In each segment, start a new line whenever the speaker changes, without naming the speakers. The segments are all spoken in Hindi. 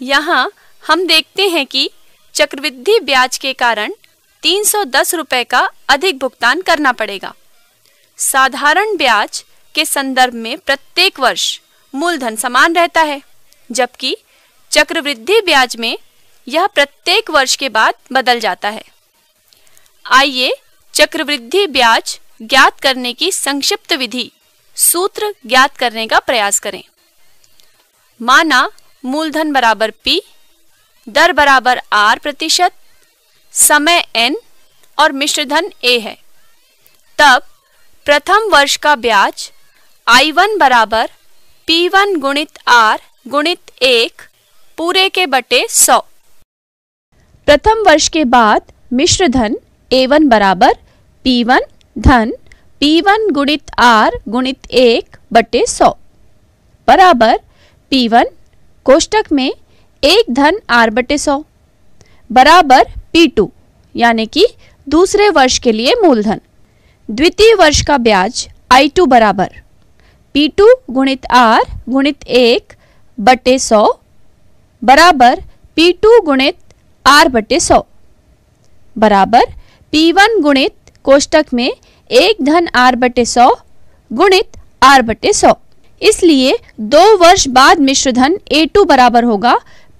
यहाँ हम देखते हैं कि चक्रवृद्धि ब्याज के कारण 310 रुपए का अधिक भुगतान करना पड़ेगा। साधारण ब्याज के संदर्भ में प्रत्येक वर्ष मूलधन समान रहता है, जबकि चक्रवृद्धि ब्याज में यह प्रत्येक वर्ष के बाद बदल जाता है। आइए चक्रवृद्धि ब्याज ज्ञात करने की संक्षिप्त विधि, सूत्र ज्ञात करने का प्रयास करें। माना मूलधन बराबर P, दर बराबर R प्रतिशत, समय n और मिश्रधन A है। तब प्रथम वर्ष का ब्याज I1 बराबर P1 गुणित R गुणित एक पूरे के बटे सौ। प्रथम वर्ष के बाद मिश्रधन A1 बराबर पी वन धन P1 गुणित आर गुणित एक बटे सौ। बराबर P1 कोष्टक में एक धन आर बटे सौ बराबर पी टू यानी कि दूसरे वर्ष के लिए मूलधन। द्वितीय वर्ष का ब्याज आई टू बराबर। पी टू गुणित आर गुणित एक बटे सौ बराबर पी टू गुणित आर बटे सौ बराबर पी वन गुणित कोष्टक में एक धन आर बटे सौ गुणित आर बटे सौ इसलिए दो वर्ष बाद मिश्र धन ए टू बराबर होगा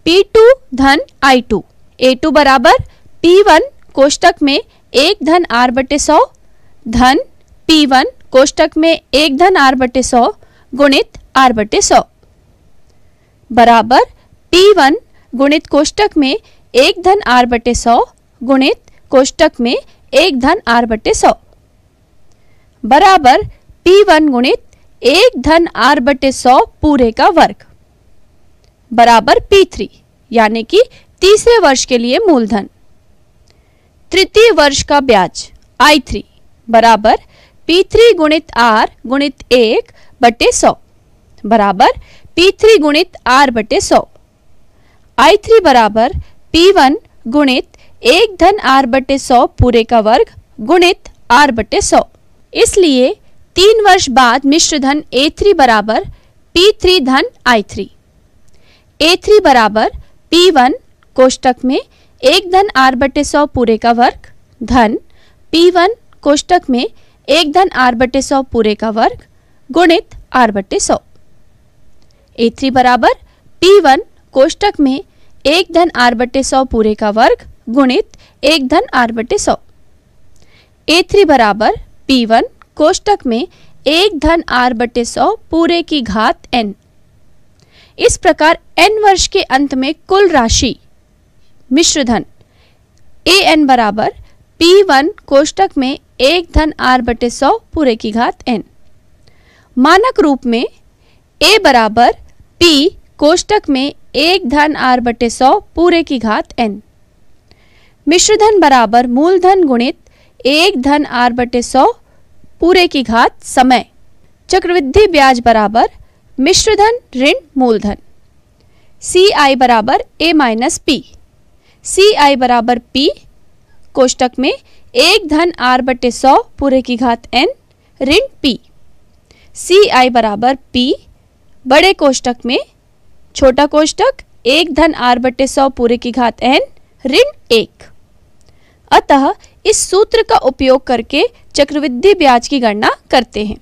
पी टू धन I2 A2 बराबर पी वन कोष्टक में एक धन आर बटे सौ, धन पी वन कोष्टक में एक धन आर बटे सौ गुणित R बटे सौ। बराबर पी वन गुणित कोष्टक में एक धन R बटे सौ गुणित कोष्टक में एक धन R बटे सौ। बराबर पी वन गुणित एक धन आर बटे सौ पूरे का वर्ग, बराबर पी थ्री यानी कि तीसरे वर्ष के लिए मूलधन। तृतीय वर्ष का ब्याज आई थ्री बराबर पी थ्री गुणित आर गुणित एक बटे सौ, बराबर P3 गुणित आर बटे सौ। आई थ्री बराबर पी वन गुणित एक धन आर बटे सौ पूरे का वर्ग गुणित आर बटे सौ। इसलिए तीन वर्ष बाद मिश्र धन ए थ्री बराबर पी थ्री धन I3 A3 बराबर P1 कोष्टक में एक धन R बटे सौ पूरे का वर्ग, धन पी वन कोष्टक में एक धन R बटे सौ पूरे का वर्ग गुणित R बटे सौ। ए थ्री बराबर पी वन कोष्टक में एक धन R बटे सौ पूरे का वर्ग गुणित एक धन R बटे सौ। ए थ्री बराबर P1 कोष्टक में एक धन आर बटे सौ पूरे की घात एन। इस प्रकार n वर्ष के अंत में कुल राशि मिश्रधन ए एन बराबर P1 कोष्टक में एक धन R बटे सौ पूरे की घात एन। मानक रूप में ए बराबर पी कोष्टक में एक धन आर बटे सौ पूरे की घात एन। मिश्रधन बराबर मूलधन गुणित एक धन आर बटे सौ पूरे की घात समय। चक्रवृद्धि ब्याज बराबर मिश्रधन ऋण मूलधन। सी आई बराबर ए माइनस पी सी आई बराबर पी कोष्टक में एक धन आर बटे सौ पूरे की घात एन ऋण पी सी आई बराबर पी बड़े कोष्टक में छोटा कोष्टक एक धन आर बटे सौ पूरे की घात एन ऋण एक। अतः इस सूत्र का उपयोग करके चक्रवृद्धि ब्याज की गणना करते हैं।